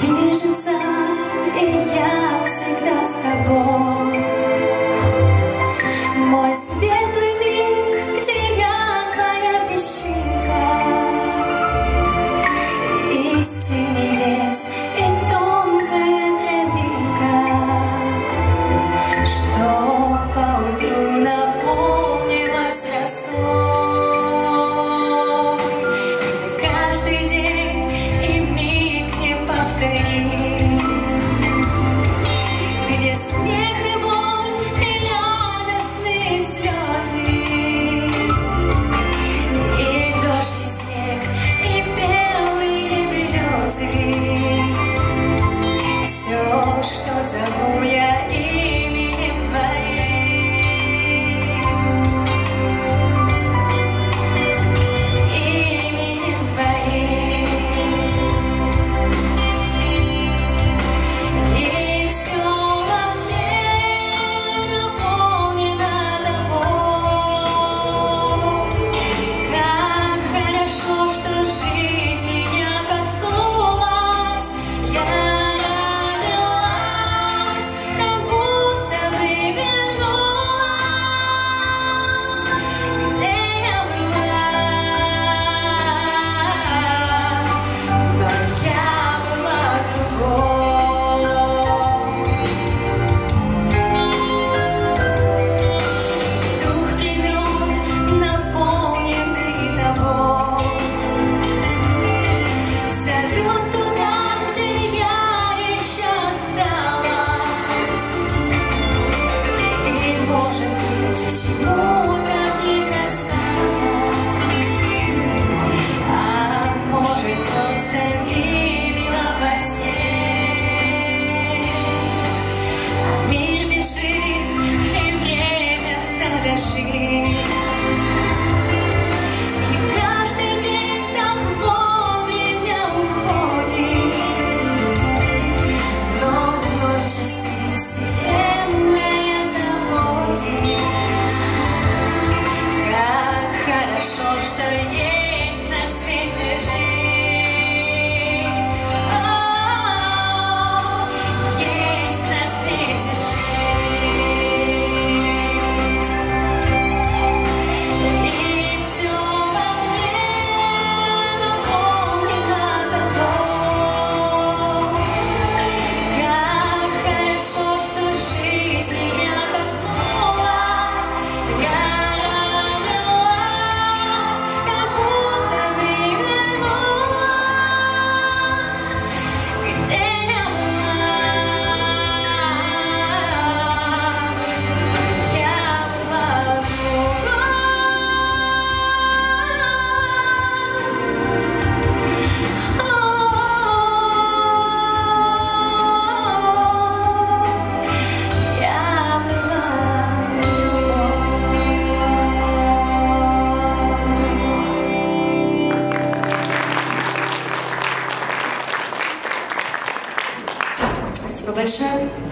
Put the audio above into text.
Движется, и я 过在午夜。Большое.